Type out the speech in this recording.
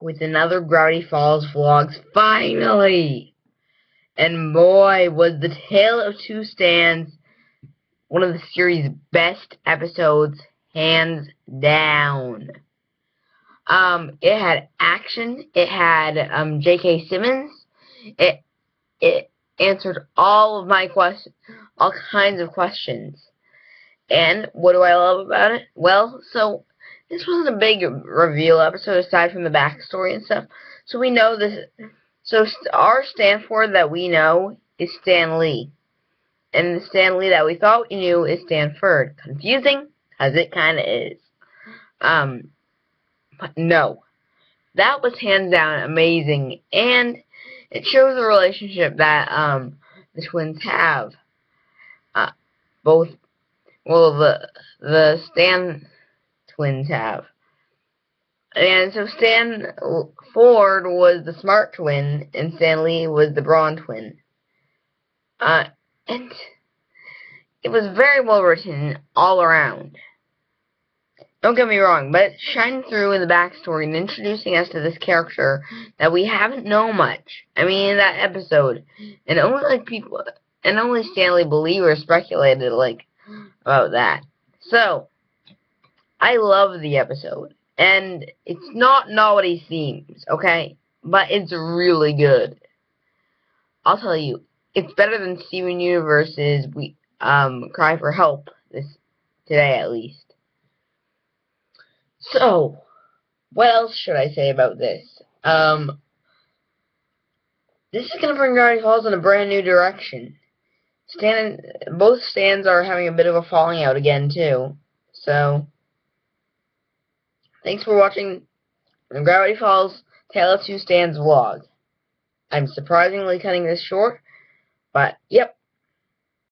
with another Gravity Falls vlogs, finally! And boy, was the Tale of Two Stans one of the series' best episodes, hands down. Um, it had action, it had um, J.K. Simmons, it it answered all of my questions, all kinds of questions. And what do I love about it? Well, so this wasn't a big reveal episode aside from the backstory and stuff. So we know this. So our Stanford that we know is Stanley. And the Stanley that we thought we knew is Stanford. Confusing, as it kind of is. Um, but no. That was hands down amazing. And it shows the relationship that um, the twins have. Uh, both, well, the, the Stan twins have. And so Stan Ford was the smart twin, and Stanley was the brawn twin. Uh, and it was very well written all around. Don't get me wrong, but shining through in the backstory and introducing us to this character that we haven't known much. I mean, in that episode, and only like people, and only Stanley believers speculated like about that. So, I love the episode. And it's not he seems, okay? But it's really good. I'll tell you, it's better than Steven Universe's we um Cry for Help this today at least. So, what else should I say about this? Um this is gonna bring Gravity Falls in a brand new direction. Stan both Stans are having a bit of a falling out again too. So Thanks for watching Gravity Falls Tale of Two Stans vlog. I'm surprisingly cutting this short, but yep,